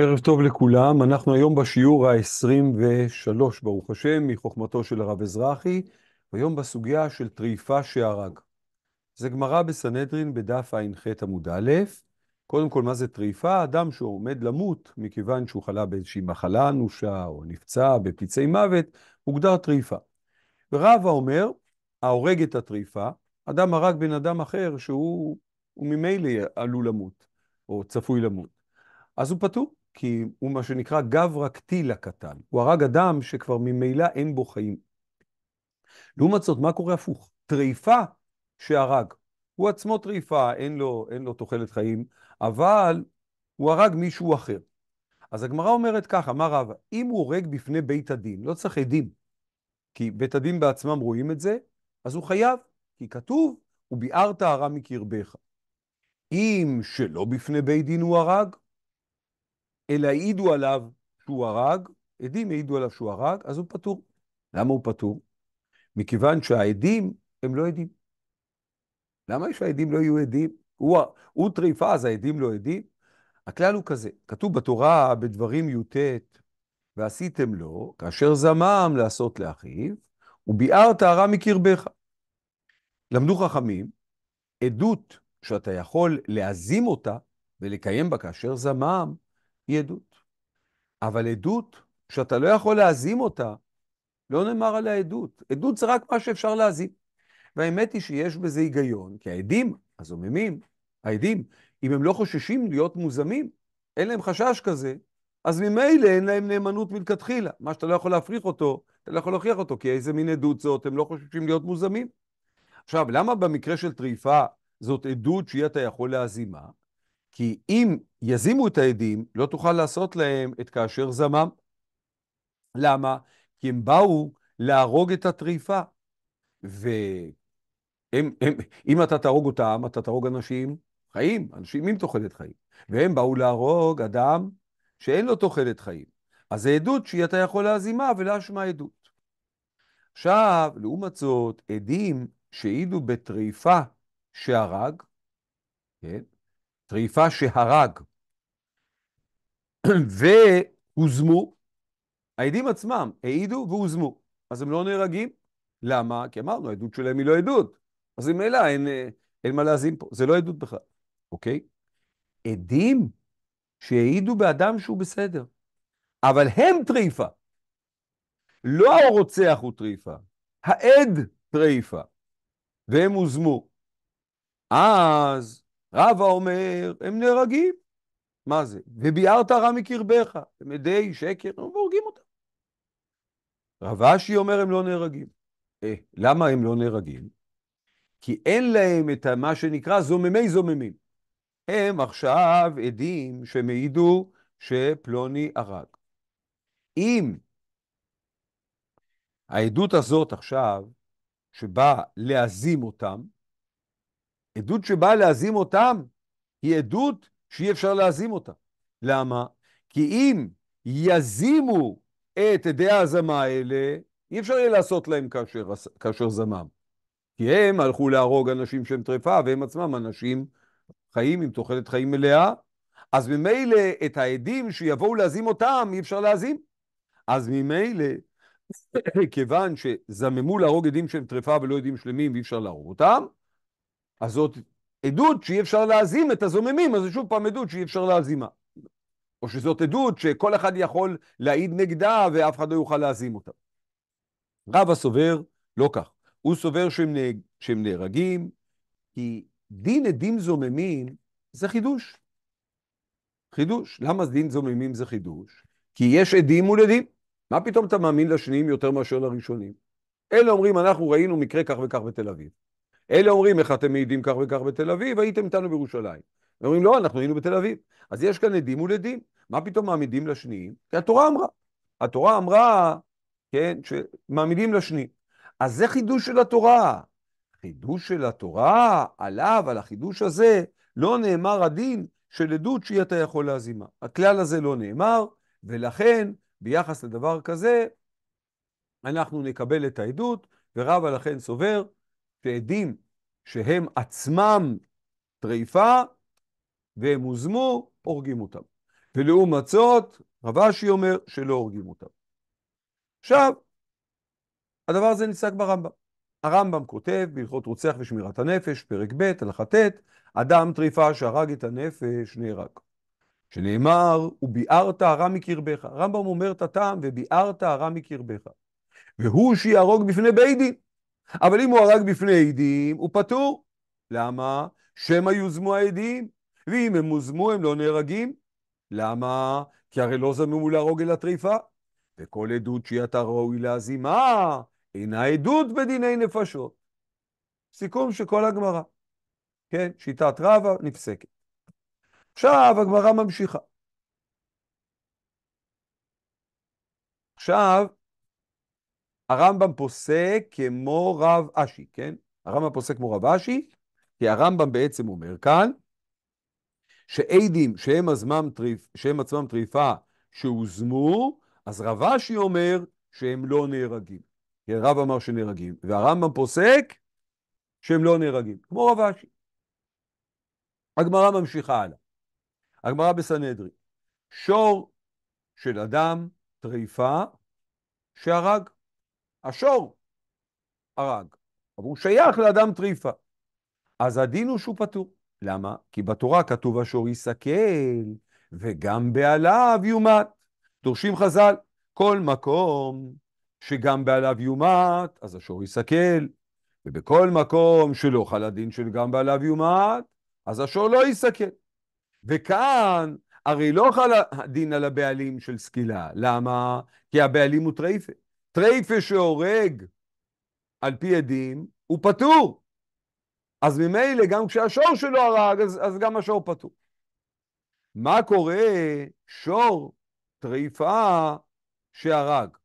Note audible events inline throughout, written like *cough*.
ערב טוב לכולם, אנחנו היום בשיעור ה-23, ברוך השם, מחוכמתו של הרב אזרחי, והיום בסוגיה של טריפה שהרג. זה גמרא בסנהדרין בדף ע"ח עמוד א', קודם כל מה זה טריפה? אדם שעומד למות מכיוון שהוא חלה באיזושהי מחלה אנושה או נפצע בפצעי מוות, הוגדר טריפה. ורבא אומר, ההורג את הטריפה, אדם הרג בן אדם אחר שהוא ממילא עלול למות, או צפוי למות. אז הוא פטור. כי הוא מה שנקרא גברא קטילה קטן. הוא הרג אדם שכבר ממילא אין בו חיים. לעומת זאת, מה קורה הפוך? טריפה שהרג. הוא עצמו טריפה, אין לו, אין לו תוחלת חיים, אבל הוא הרג מישהו אחר. אז הגמרא אומרת ככה, מה רבא? אם הוא הורג בפני בית הדין, לא צריך עדים, כי בית הדין בעצמם רואים את זה, אז הוא חייב, כי כתוב, וביערת הרע מקרבך. אם שלא בפני בית דין הוא הרג, אלא העידו עליו שהוא הרג, עדים העידו עליו שהוא הרג, אז הוא פטור. למה הוא פטור? מכיוון שהעדים הם לא עדים. למה שהעדים לא יהיו עדים? הוא, הוא טריפה, אז העדים לא עדים? הכלל הוא כזה, כתוב בתורה בדברים י"ט, ועשיתם לו, כאשר זמם לעשות לאחיו, וביערת הרע מקרבך. למדו חכמים, עדות שאתה יכול להזים אותה ולקיים בה כאשר זמם, היא עדות. אבל עדות שאתה לא יכול להזים אותה, לא נאמר עליה עדות. עדות זה רק מה שאפשר להזים. והאמת היא שיש בזה היגיון, כי העדים, הזוממים, העדים, אם הם לא חוששים להיות מוזמים, אין להם חשש כזה, אז ממילא אין להם נאמנות מלכתחילה. מה שאתה לא יכול להפריך אותו, אתה לא יכול להוכיח אותו, כי איזה מין עדות זאת, הם לא חוששים להיות מוזמים. עכשיו, למה במקרה של טריפה זאת עדות שהיא אתה יכול להזימה? כי אם יזימו את העדים, לא תוכל לעשות להם את כאשר זמם. למה? כי הם באו להרוג את הטריפה. ואם אתה תהרוג אותם, אתה תהרוג אנשים חיים, אנשים עם תוחלת חיים. והם באו להרוג אדם שאין לו תוחלת חיים. אז זה עדות שאתה יכול להזימה ולהשמע עדות. עכשיו, לעומת זאת, עדים שהעידו בטריפה שהרג, כן? טריפה שהרג, *clears throat* והוזמו, העדים עצמם העידו והוזמו, אז הם לא נהרגים. למה? כי אמרנו, העדות שלהם היא לא עדות. אז ממילא אין, אין מה להזים פה, זה לא עדות בכלל, אוקיי? עדים שהעידו באדם שהוא בסדר, אבל הם טריפה. לא הרוצח הוא טריפה, העד טריפה, והם הוזמו. אז רבא אומר, הם נהרגים. מה זה? וביערת רע מקרבך, עדי שקר, הם הורגים אותם. רב אשי אומר, הם לא נהרגים. אה, למה הם לא נהרגים? כי אין להם את מה שנקרא זוממי זוממים. הם עכשיו עדים שמעידו שפלוני הרג. אם העדות הזאת עכשיו, שבאה להזים אותם, עדות שבאה להזים אותם, היא עדות שאי אפשר להזים אותה. למה? כי אם יזימו את עדי ההזמה האלה, אי אפשר יהיה לעשות להם כאשר, כאשר זמם. כי הם הלכו להרוג אנשים שהם טרפה, והם עצמם אנשים חיים עם תוחלת חיים מלאה, אז ממילא את העדים שיבואו להזים אותם, אי אפשר להזים. אז ממילא, *coughs* כיוון שזממו להרוג עדים שהם טרפה ולא עדים שלמים ואי אפשר להרוג אותם, אז זאת עדות שאי אפשר להזים את הזוממים, אז זה שוב פעם עדות שאי אפשר להזימה. או שזאת עדות שכל אחד יכול להעיד נגדה ואף אחד לא יוכל להזים אותה. רבא סובר לא כך, הוא סובר שהם, נהג, שהם נהרגים, כי דין עדים זוממים זה חידוש. חידוש. למה דין זוממים זה חידוש? כי יש עדים מול עדים. מה פתאום אתה מאמין לשניים יותר מאשר לראשונים? אלה אומרים, אנחנו ראינו מקרה כך וכך בתל אביב. אלה אומרים, איך אתם מעידים כך וכך בתל אביב, הייתם איתנו בירושלים. אומרים, לא, אנחנו היינו בתל אביב. אז יש כאן עדים מול עדים. מה פתאום מעמידים לשניים? כי התורה אמרה. התורה אמרה, כן, שמעמידים לשניים. אז זה חידוש של התורה. חידוש של התורה, עליו, על החידוש הזה, לא נאמר הדין של עדות שהיא אתה יכול להזימה. הכלל הזה לא נאמר, ולכן, ביחס לדבר כזה, אנחנו נקבל את העדות, ורבא לכן סובר שעדים שהם עצמם טריפה והם הוזמו, הורגים אותם. ולעומת זאת, רב אשי אומר שלא הורגים אותם. עכשיו, הדבר הזה נצטרך ברמב"ם. הרמב"ם כותב בהלכות רוצח ושמירת הנפש, פרק ב', הלכה ט', אדם טריפה שהרג את הנפש נהרג. שנאמר, וביערת הרע מקרבך. הרמב"ם אומר את הטעם, וביערת הרע מקרבך. והוא שיהרוג בפני בית דין. אבל אם הוא הרג בפני עדים, הוא פטור. למה? שמא יוזמו העדים, ואם הם הוזמו הם לא נהרגים. למה? כי הרי לא זממו להרוג אלא טריפה. וכל עדות שהיא אתה ראוי להזימה, אינה עדות בדיני נפשות. סיכום של כל הגמרא. כן, שיטת רבא נפסקת. עכשיו הגמרא ממשיכה. עכשיו, הרמב"ם פוסק כמו רב אשי, כן? הרמב"ם פוסק כמו רב אשי, כי הרמב"ם בעצם אומר כאן, שעדים שהם טריפ..., שהם עצמם טריפה שהוזמו, אז רב אשי אומר שהם לא נהרגים. כי הרב אמר שנהרגים, והרמב"ם פוסק שהם לא נהרגים, כמו רב אשי. הגמרא ממשיכה הלאה. הגמרא בסנהדרין, שור של אדם טריפה שהרג. השור הרג, אבל הוא שייך לאדם טריפה. אז הדין הוא שהוא פטור. למה? כי בתורה כתוב השור יסכל, וגם בעליו יומת. דורשים חז"ל, כל מקום שגם בעליו יומת, אז השור יסכל, ובכל מקום שלא חל הדין של גם בעליו יומת, אז השור לא יסכל. וכאן הרי לא חל הדין על הבעלים של סקילה. למה? כי הבעלים הוא טרייפה. טרייפה שהורג על פי עדים, הוא פטור. אז ממילא גם כשהשור שלו הרג, אז, אז גם השור פטור. מה קורה שור טריפה שהרג?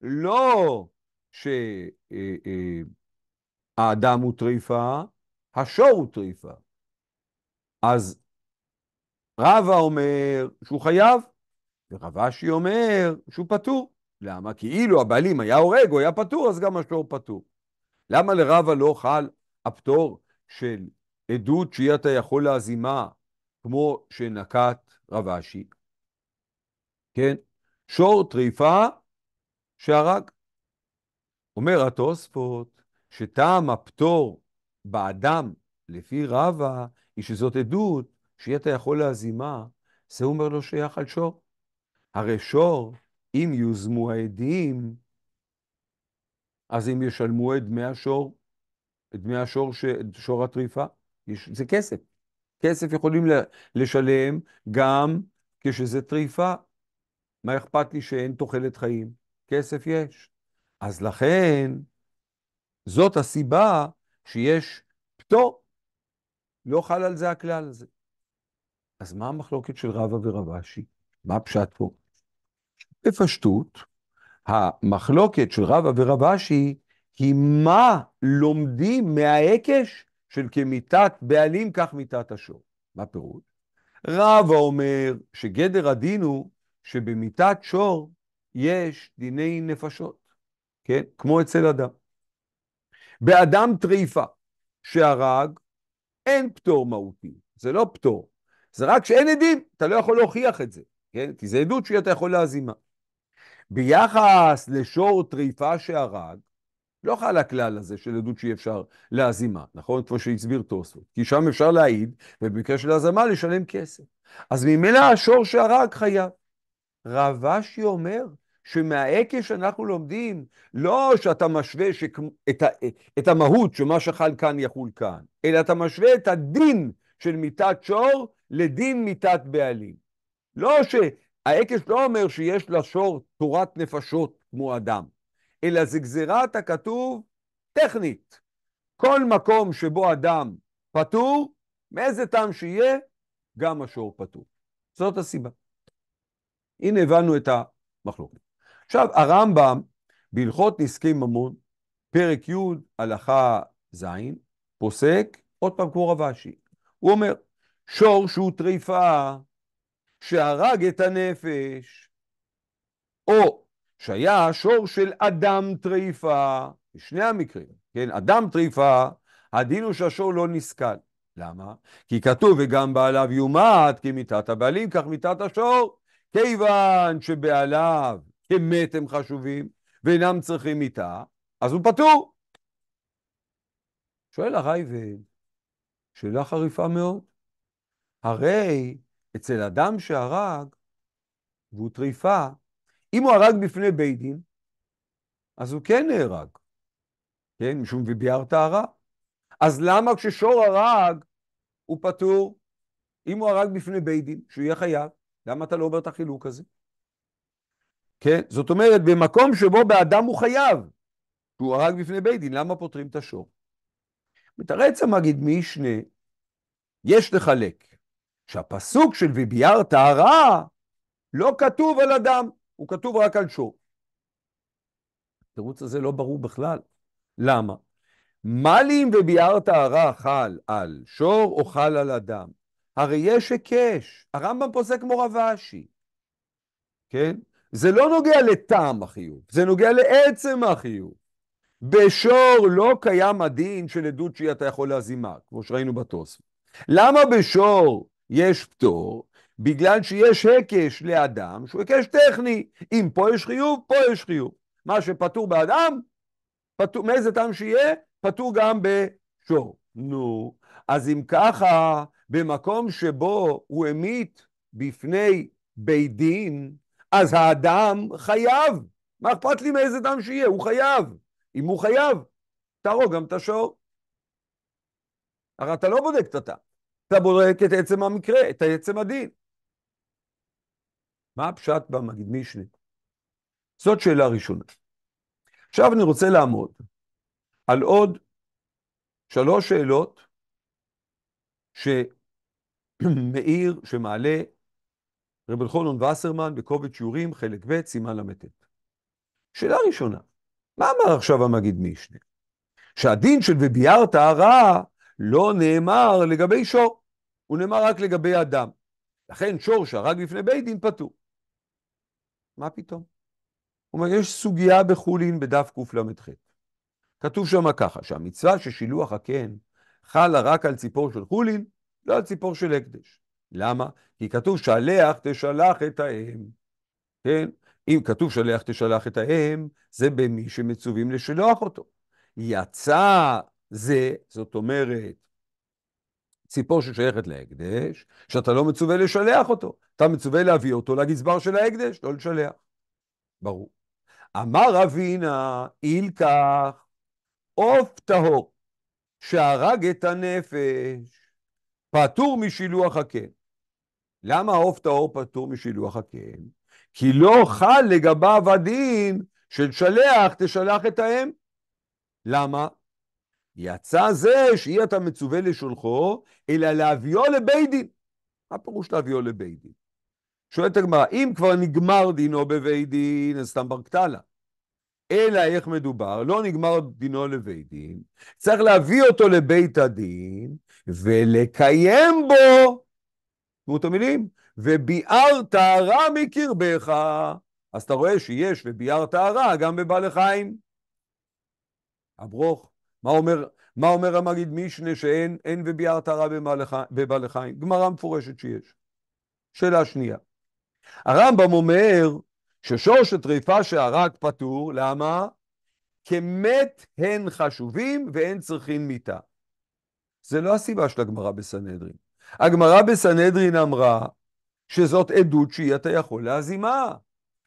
לא שהאדם אה, אה, הוא טריפה, השור הוא טריפה. אז רבא אומר שהוא חייב, ורב אשי אומר שהוא פטור. למה? כי אילו הבעלים היה הורג או היה פטור, אז גם השור פטור. למה לרבא לא חל הפטור של עדות שהיא אתה יכול להזימה, כמו שנקט רב אשי? כן? שור טריפה שהרג. אומר התוספות שטעם הפטור באדם לפי רבא היא שזאת עדות שהיא אתה יכול להזימה, זה אומר לו שייך על שור. הרי שור, אם יוזמו העדים, אז אם ישלמו את דמי השור, את דמי השור, ש... שור הטריפה, יש... זה כסף. כסף יכולים לשלם גם כשזה טריפה. מה אכפת לי שאין תוחלת חיים? כסף יש. אז לכן, זאת הסיבה שיש פטור. לא חל על זה הכלל הזה. אז מה המחלוקת של רבא ורב אשי? מה הפשט פה? בפשטות, המחלוקת של רבא ורב אשי היא מה לומדים מההיקש של כמיתת בעלים כך מיתת השור. מה פירוש? רבא אומר שגדר הדין הוא שבמיתת שור יש דיני נפשות, כן? כמו אצל אדם. באדם טריפה שהרג, אין פטור מהותי, זה לא פטור. זה רק שאין עדים, אתה לא יכול להוכיח את זה, כן? כי זה עדות שאתה יכול להזימה. ביחס לשור טריפה שהרג, לא חל הכלל הזה של עדות שאי אפשר להזימה, נכון? כמו שהסביר תוספות. כי שם אפשר להעיד, ובמקרה של הזמה לשלם כסף. אז ממילא השור שהרג חייב. רב אשי אומר שמהעקש אנחנו לומדים, לא שאתה משווה שכ... את, ה... את המהות שמה שחל כאן יחול כאן, אלא אתה משווה את הדין של מיתת שור לדין מיתת בעלים. לא שהעקש לא אומר שיש לשור תורת נפשות כמו אדם, אלא זה גזירת הכתוב טכנית. כל מקום שבו אדם פטור, מאיזה טעם שיהיה, גם השור פטור. זאת הסיבה. הנה הבנו את המחלוקת. עכשיו, הרמב"ם בהלכות נזקי ממון, פרק י', הלכה ז', פוסק, עוד פעם כמו רב אשי. הוא אומר, שור שהוא טריפה, שהרג את הנפש, או שהיה שור של אדם טריפה, בשני המקרים, כן, אדם טריפה, הדין הוא שהשור לא נסכל. למה? כי כתוב וגם בעליו יומת כמיתת הבעלים, כך מיתת השור. כיוון שבעליו כמת הם חשובים ואינם צריכים מיתה, אז הוא פטור. שואל הרייבד, שאלה חריפה מאוד. הרי אצל אדם שהרג, והוא טריפה, אם הוא הרג בפני בית דין, אז הוא כן נהרג, כן? משום וביאר טהרה. אז למה כששור הרג, הוא פטור? אם הוא הרג בפני בית דין, שהוא יהיה חייב, למה אתה לא אומר את החילוק הזה? כן? זאת אומרת, במקום שבו באדם הוא חייב, שהוא הרג בפני בית דין, למה פותרים את השור? מתרץ המגיד משנה, יש לחלק, שהפסוק של וביאר טהרה לא כתוב על אדם, הוא כתוב רק על שור. התירוץ הזה לא ברור בכלל. למה? מה לי אם וביאר טהרה חל על שור או חל על אדם? הרי יש היקש, הרמב"ם פוסק כמו רב אשי, כן? זה לא נוגע לטעם החיוב, זה נוגע לעצם החיוב. בשור לא קיים הדין של עדות שאתה יכול להזימה, כמו שראינו בתוספות. למה בשור יש פטור? בגלל שיש היקש לאדם שהוא היקש טכני. אם פה יש חיוב, פה יש חיוב. מה שפטור באדם, פטור, מאיזה טעם שיהיה, פטור גם בשור. נו, אז אם ככה, במקום שבו הוא המית בפני בית דין, אז האדם חייב. מה אכפת לי מאיזה דם שיהיה? הוא חייב. אם הוא חייב, תהרוג גם את השור. הרי אתה לא בודק את הטעם, אתה בודק את עצם המקרה, את עצם הדין. מה הפשט במגיד משנה? זאת שאלה ראשונה. עכשיו אני רוצה לעמוד על עוד שלוש שאלות שמאיר, שמעלה רב אלחונון וסרמן בקובץ שיעורים, חלק ב', סימן ל"ט. שאלה ראשונה, מה אמר עכשיו המגיד משנה? שהדין של וביאר טהרה לא נאמר לגבי שור, הוא נאמר רק לגבי אדם. לכן שור שהרג בפני בית דין פטור. מה פתאום? הוא אומר, יש סוגיה בחולין בדף קל"ח. כתוב שם ככה, שהמצווה ששילוח הקן חלה רק על ציפור של חולין, לא על ציפור של הקדש. למה? כי כתוב שלח תשלח את האם. כן? אם כתוב שלח תשלח את האם, זה במי שמצווים לשלוח אותו. יצא זה, זאת אומרת, ציפור ששייכת להקדש, שאתה לא מצווה לשלח אותו. אתה מצווה להביא אותו לגזבר של ההקדש, לא לשלח. ברור. אמר אבינה, אילקח, עוף טהור, שהרג את הנפש, פטור משילוח הקן. למה עוף טהור פטור משילוח הקן? כי לא חל לגביו הדין של שלח תשלח את האם. למה? יצא זה שאי אתה מצווה לשולחו, אלא להביאו לבית דין. מה פירוש להביאו לבית דין? שואלת הגמרא, אם כבר נגמר דינו בבית דין, אז סתם ברקתלה. אלא איך מדובר, לא נגמר דינו לבית דין, צריך להביא אותו לבית הדין ולקיים בו, תראו את המילים, וביער טהרה מקרבך. אז אתה רואה שיש וביער טהרה גם בבעלי חיים. הברוך, מה אומר, מה אומר המגיד משנה שאין אין וביער טהרה בבעלי חיים? גמרא מפורשת שיש. שאלה שנייה. הרמב"ם אומר ששורש הטריפה שהרג פטור, למה? כמת הן חשובים ואין צריכין מיתה. זה לא הסיבה של הגמרא בסנהדרין. הגמרא בסנהדרין אמרה שזאת עדות שהיא אתה יכול להזימה.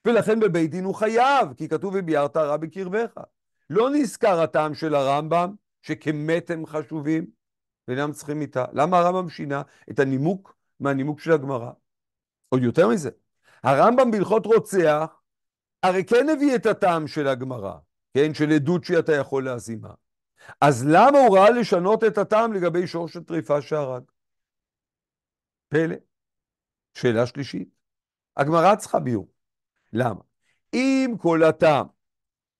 ולכן בבית דין הוא חייב, כי כתוב וביארת רע בקרבך. לא נזכר הטעם של הרמב"ם, שכמת הם חשובים, ואינם צריכים מיתה. למה הרמב"ם שינה את הנימוק מהנימוק של הגמרא? עוד יותר מזה, הרמב"ם בהלכות רוצח, הרי כן הביא את הטעם של הגמרא, כן, של עדות שאתה יכול להזימה. אז למה הוא ראה לשנות את הטעם לגבי שור של טריפה שהרג? פלא. שאלה שלישית, הגמרא צריכה ביור. למה? אם כל הטעם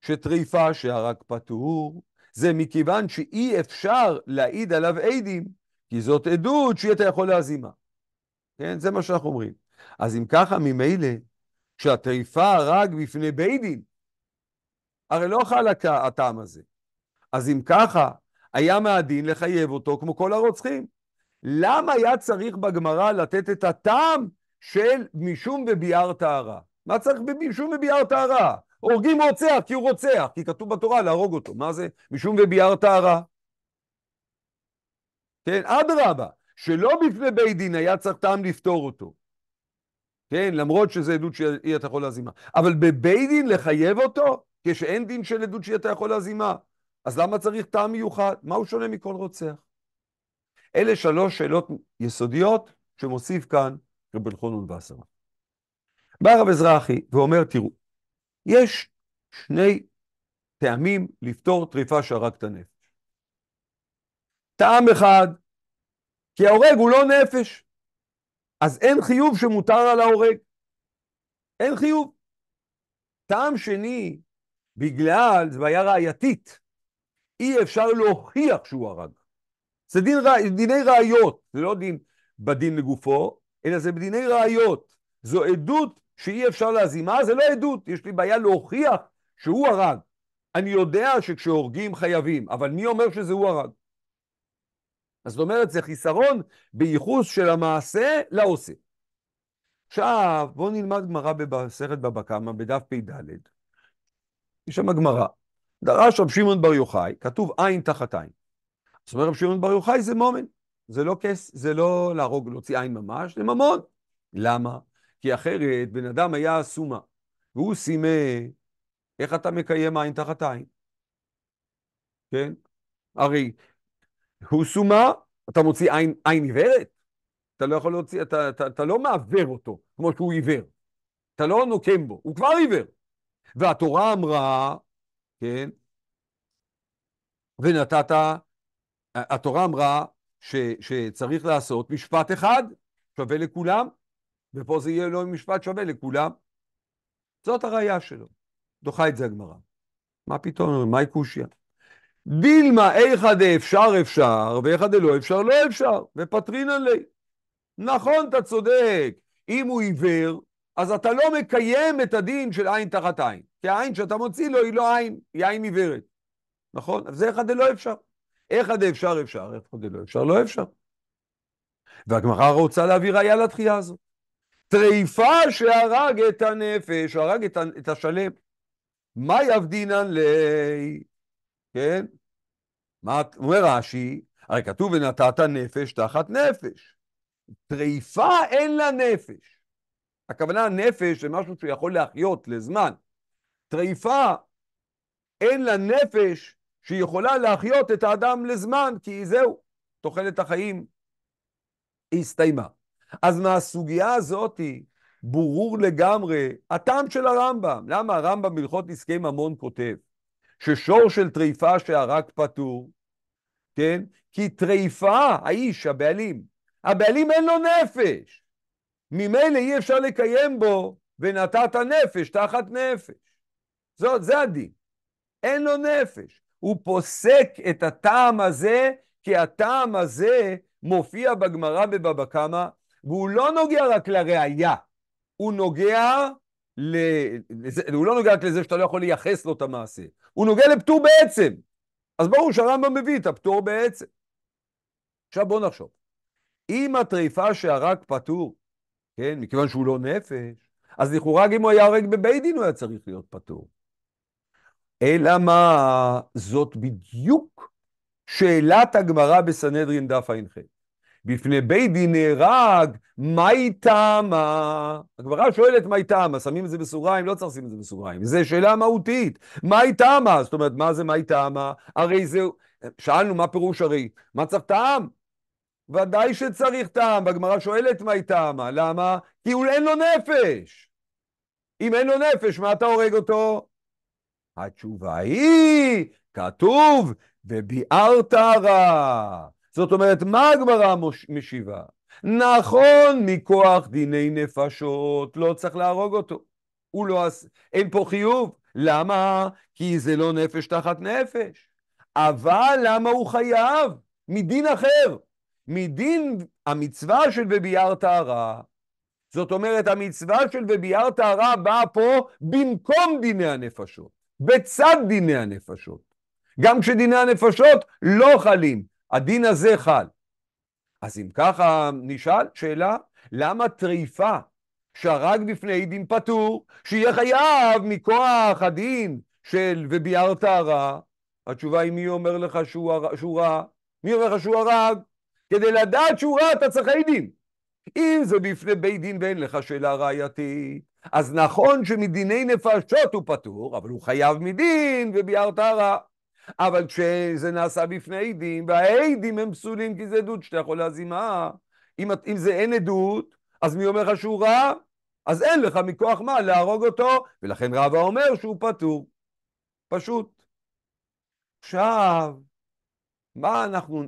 שטריפה שהרג פטור, זה מכיוון שאי אפשר להעיד עליו עדים, כי זאת עדות שאתה יכול להזימה. כן, זה מה שאנחנו אומרים. אז אם ככה, ממילא, כשהטריפה הרג בפני בית דין, הרי לא חל הטעם הזה. אז אם ככה, היה מהדין לחייב אותו כמו כל הרוצחים. למה היה צריך בגמרא לתת את הטעם של משום וביער טהרה? מה צריך במשום וביער טהרה? הורגים רוצח כי הוא רוצח, כי כתוב בתורה להרוג אותו. מה זה משום וביער טהרה? כן, אדרבה, שלא בפני בית דין היה צריך טעם לפתור אותו. כן, למרות שזה עדות שאי אתה יכול להזימה. אבל בבית דין לחייב אותו, כשאין דין של עדות שאתה יכול להזימה. אז למה צריך טעם מיוחד? מה הוא שונה מכל רוצח? אלה שלוש שאלות יסודיות שמוסיף כאן רבי אלחונון ועשרה. בא הרב אזרחי ואומר, תראו, יש שני טעמים לפתור טריפה שהרגת נפש. טעם אחד, כי ההורג הוא לא נפש, אז אין חיוב שמותר על ההורג. אין חיוב. טעם שני, בגלל, זו בעיה ראייתית, אי אפשר להוכיח שהוא הרג. זה דין, דיני ראיות, זה לא דין בדין לגופו, אלא זה בדיני ראיות. זו עדות שאי אפשר להזימה, זה לא עדות, יש לי בעיה להוכיח שהוא הרג. אני יודע שכשהורגים חייבים, אבל מי אומר שזה הוא הרג? אז זאת אומרת, זה חיסרון בייחוס של המעשה לעושה. עכשיו, בואו נלמד גמרא במסכת בבא קמא, בדף פ"ד. יש שם גמרא. דרש רב שמעון בר יוחאי, כתוב עין תחת עין. זאת אומרת, רב שמעון בר יוחאי זה מומן. זה לא כס, זה לא להרוג, להוציא עין ממש, זה ממון. למה? כי אחרת בן אדם היה אסומה, והוא סימה, איך אתה מקיים עין תחת עין? כן? הרי הוא סומה, אתה מוציא עין, עין עיוורת? אתה לא יכול להוציא, אתה, אתה, אתה לא מעוור אותו כמו שהוא עיוור. אתה לא נוקם בו, הוא כבר עיוור. והתורה אמרה, כן, ונתת, התורה אמרה ש, שצריך לעשות משפט אחד שווה לכולם, ופה זה יהיה לו משפט שווה לכולם. זאת הראייה שלו. דוחה את זה הגמרא. מה פתאום, מהי קושיא? דילמה איכא דאפשר אפשר, ואיכא דלא אפשר לא אפשר, ופטרינן לי. נכון, אתה צודק, אם הוא עיוור, אז אתה לא מקיים את הדין של עין תחת עין. כי העין שאתה מוציא לו היא לא עין, היא עין עיוורת. נכון? אז זה איכא דלא אפשר. איכא דאפשר אפשר, איכא דלא אפשר לא אפשר. והגמרא רוצה להביא ראיה לתחייה הזאת. טריפה שהרג את הנפש, הרג את השלם. מה יבדינן לי? כן? מה אומר רש"י? הרי כתוב ונתת נפש תחת נפש. טריפה אין לה נפש. הכוונה נפש זה משהו שיכול להחיות לזמן. טריפה אין לה נפש שיכולה להחיות את האדם לזמן, כי זהו, תוחלת החיים הסתיימה. אז מהסוגיה הזאתי ברור לגמרי הטעם של הרמב"ם. למה הרמב"ם בהלכות נזקי ממון כותב ששור של טריפה שהרג פטור, כן? כי טריפה, האיש, הבעלים, הבעלים אין לו נפש. ממילא אי אפשר לקיים בו ונתת נפש תחת נפש. זאת, זה הדין. אין לו נפש. הוא פוסק את הטעם הזה, כי הטעם הזה מופיע בגמרא בבבא קמא, והוא לא נוגע רק לראייה, הוא נוגע ל... הוא לא נוגע רק לזה שאתה לא יכול לייחס לו את המעשה, הוא נוגע לפטור בעצם. אז ברור שהרמב"ם מביא את הפטור בעצם. עכשיו בואו נחשוב. אם הטריפה שהרג פטור, כן, מכיוון שהוא לא נפש, אז לכאורה אם הוא היה הורג בבית דין הוא היה צריך להיות פטור. אלא מה, זאת בדיוק שאלת הגמרא בסנהדרין דף ע"ח. בפני בית דין נהרג, מהי טעמה? הגמרא שואלת מהי טעמה, שמים את זה בסוגריים? לא צריך לשים את זה בסוגריים. זו שאלה מהותית. מהי טעמה? זאת אומרת, מה זה מהי טעמה? הרי זהו, שאלנו מה פירוש הרי, מה צריך טעם? ודאי שצריך טעם, והגמרא שואלת מהי טעמה, למה? כי הוא אין לו נפש. אם אין לו נפש, מה אתה הורג אותו? התשובה היא, כתוב, וביערת רע. זאת אומרת, מה הגמרא משיבה? נכון, מכוח דיני נפשות, לא צריך להרוג אותו. הוא לא... אין פה חיוב. למה? כי זה לא נפש תחת נפש. אבל למה הוא חייב? מדין אחר. מדין המצווה של וביער טהרה. זאת אומרת, המצווה של וביער טהרה באה פה במקום דיני הנפשות, בצד דיני הנפשות. גם כשדיני הנפשות לא חלים, הדין הזה חל. אז אם ככה נשאל שאלה, למה טריפה שהרג בפני עדים פטור, שיהיה חייב מכוח הדין של וביארת הרע? התשובה היא מי אומר לך שהוא, הר... שהוא רע? מי אומר לך שהוא הרג? כדי לדעת שהוא רע אתה צריך עדים. אם זה בפני בית דין ואין לך שאלה ראייתית, אז נכון שמדיני נפשות הוא פטור, אבל הוא חייב מדין וביארת הרע. אבל כשזה נעשה בפני עדים, והעדים הם פסולים כי זה עדות שאתה יכול להזימה. אם, אם זה אין עדות, אז מי אומר לך שהוא רע? אז אין לך מכוח מה להרוג אותו, ולכן רבא אומר שהוא פטור. פשוט. עכשיו, מה אנחנו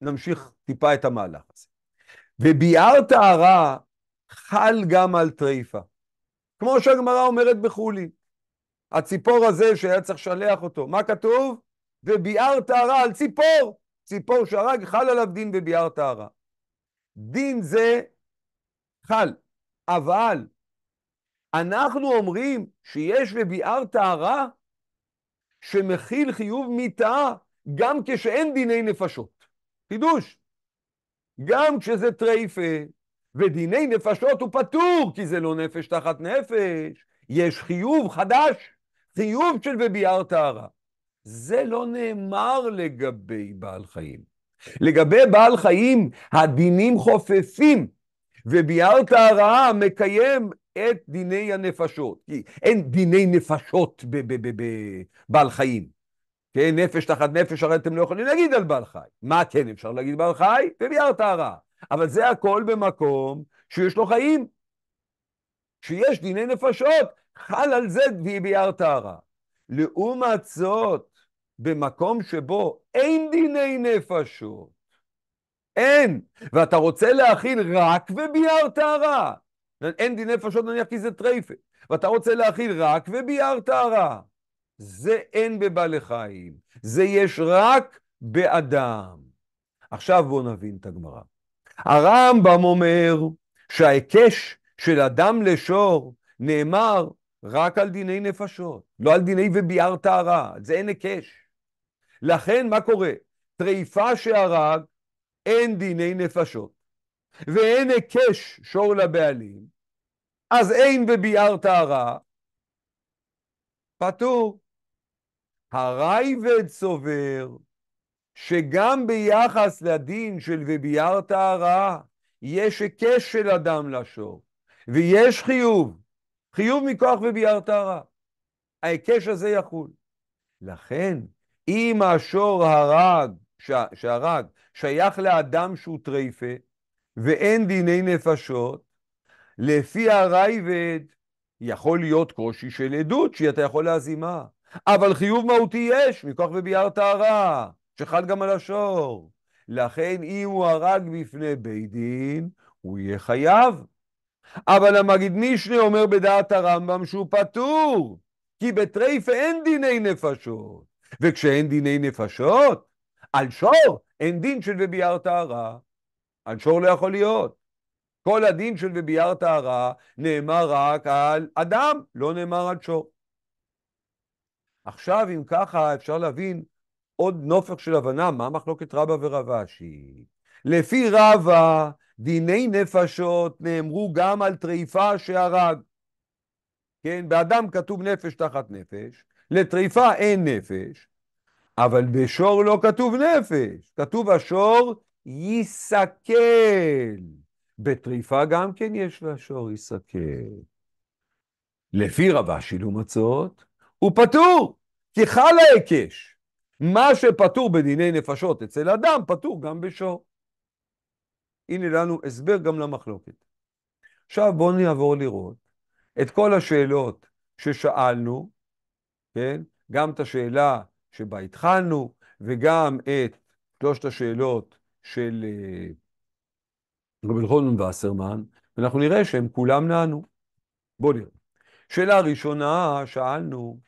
נמשיך טיפה את המהלך הזה. וביארת הרע חל גם על טריפה. כמו שהגמרא אומרת בחולין. הציפור הזה שהיה צריך לשלח אותו, מה כתוב? וביארת הרע על ציפור. ציפור שהרג חל עליו דין וביארת הרע. דין זה חל, אבל אנחנו אומרים שיש וביארת הרע שמכיל חיוב מיתה גם כשאין דיני נפשות. חידוש. גם כשזה טרייפה, ודיני נפשות הוא פטור, כי זה לא נפש תחת נפש. יש חיוב חדש, חיוב של וביארת הרע. זה לא נאמר לגבי בעל חיים. לגבי בעל חיים, הדינים חופפים, וביארת הרעה מקיים את דיני הנפשות. אין דיני נפשות בבעל חיים. כן, נפש תחת נפש, הרי אתם לא יכולים להגיד על בעל חי. מה כן אפשר להגיד בעל חי? וביארת הרע. אבל זה הכל במקום שיש לו חיים. כשיש דיני נפשות, חל על זה וביארת הרע. לעומת זאת, במקום שבו אין דיני נפשות, אין, ואתה רוצה להכיל רק וביארת הרע. אין דיני נפשות נניח כי זה טרייפה, ואתה רוצה להכיל רק וביארת הרע. זה אין בבעלי חיים, זה יש רק באדם. עכשיו בואו נבין את הגמרא. הרמב"ם אומר שההיקש של אדם לשור נאמר רק על דיני נפשות, לא על דיני וביארת הרע, זה אין היקש. לכן מה קורה? טריפה שהרג, אין דיני נפשות, ואין היקש שור לבעלים, אז אין וביארת הרע, פטור. הרייבד סובר שגם ביחס לדין של וביארת הרעה יש היקש של אדם לשור, ויש חיוב, חיוב מכוח וביארת הרע. ההיקש הזה יחול. לכן, אם השור הרג, ש... שהרג שייך לאדם שהוא טרייפה, ואין דיני נפשות, לפי הרייבד יכול להיות קושי של עדות שאתה יכול להזימה. אבל חיוב מהותי יש, מכוח וביארת הרע, שחל גם על השור. לכן אם הוא הרג בפני בית דין, הוא יהיה חייב. אבל המגיד משנה אומר בדעת הרמב"ם שהוא פטור, כי בטרייפה אין דיני נפשות. וכשאין דיני נפשות, על שור אין דין של וביארת הרע. על שור לא יכול להיות. כל הדין של וביארת הרע נאמר רק על אדם, לא נאמר על שור. עכשיו, אם ככה, אפשר להבין עוד נופך של הבנה, מה מחלוקת רבא ורב אשי. לפי רבא, דיני נפשות נאמרו גם על טריפה שהרג. כן, באדם כתוב נפש תחת נפש, לטריפה אין נפש, אבל בשור לא כתוב נפש, כתוב השור יסכל. בטריפה גם כן יש לשור יסכל. לפי רבשי לעומתות, הוא פטור, כי חל ההיקש. מה שפטור בדיני נפשות אצל אדם, פטור גם בשור. הנה לנו הסבר גם למחלוקת. עכשיו בואו נעבור לראות את כל השאלות ששאלנו, כן? גם את השאלה שבה התחלנו, וגם את שלושת השאלות של אה, רבי אלחונן וסרמן, ואנחנו נראה שהם כולם נענו. בואו נראה. שאלה ראשונה, שאלנו,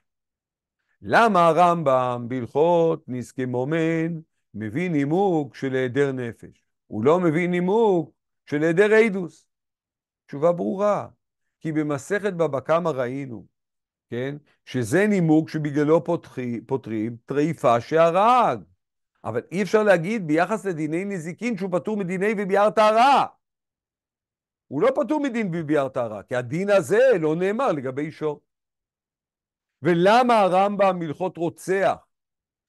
למה הרמב"ם בהלכות נזקי מומן מביא נימוק של היעדר נפש? הוא לא מביא נימוק של היעדר אידוס. תשובה ברורה, כי במסכת בבא קמא ראינו, כן, שזה נימוק שבגללו פותרים טריפה שהרג. אבל אי אפשר להגיד ביחס לדיני נזיקין שהוא פטור מדיני וביער טהרה. הוא לא פטור מדין וביער טהרה, כי הדין הזה לא נאמר לגבי שור. ולמה הרמב"ם מלכות רוצח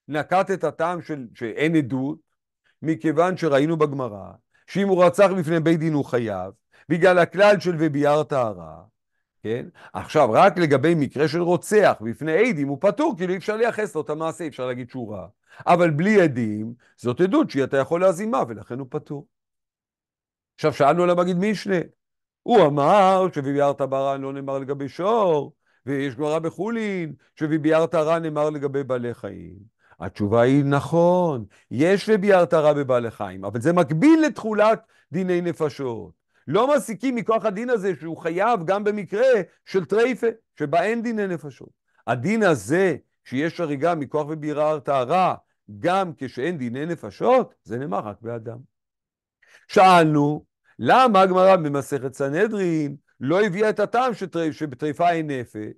נקט את הטעם של שאין עדות? מכיוון שראינו בגמרא שאם הוא רצח בפני בית דין הוא חייב, בגלל הכלל של וביער טהרה, כן? עכשיו, רק לגבי מקרה של רוצח בפני עדים הוא פטור, כאילו אי אפשר לייחס לו את המעשה, אי אפשר להגיד שהוא רע. אבל בלי עדים, זאת עדות שאתה יכול להזימה, ולכן הוא פטור. עכשיו, שאלנו על המגיד משנה. הוא אמר שוויביארת ברן לא נאמר לגבי שור, ויש גמרא בחולין שוויביארת רע נאמר לגבי בעלי חיים. התשובה היא נכון, יש וביארת רע בבעלי חיים, אבל זה מקביל לתכולת דיני נפשות. לא מסיקים מכוח הדין הזה שהוא חייב גם במקרה של טרייפה, שבה אין דיני נפשות. הדין הזה, שיש הריגה מכוח ובירה הרתעה גם כשאין דיני נפשות, זה נאמר רק באדם. שאלנו, למה הגמרא במסכת סנהדרין לא הביאה את הטעם שבטריפה אין נפש?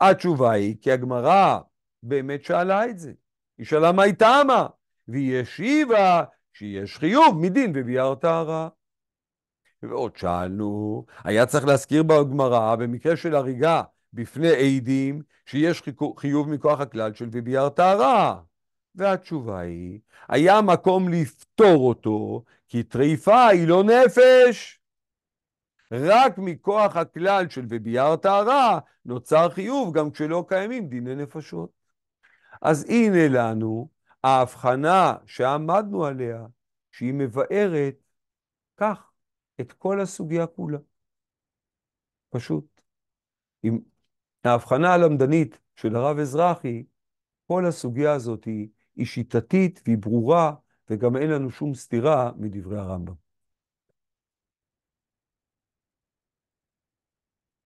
התשובה היא, כי הגמרא באמת שאלה את זה. היא שאלה מה היא טעמה? והיא השיבה שיש חיוב מדין וביאר טהרה. ועוד שאלנו, היה צריך להזכיר בגמרא, במקרה של הריגה בפני עדים, שיש חיוב מכוח הכלל של וביאר טהרה. והתשובה היא, היה מקום לפתור אותו, כי טריפה היא לא נפש. רק מכוח הכלל של וביאר טהרה נוצר חיוב גם כשלא קיימים דיני נפשות. אז הנה לנו ההבחנה שעמדנו עליה, שהיא מבארת כך את כל הסוגיה כולה. פשוט. עם ההבחנה הלמדנית של הרב אזרחי, כל הסוגיה הזאת היא, היא שיטתית והיא ברורה, וגם אין לנו שום סתירה מדברי הרמב"ם.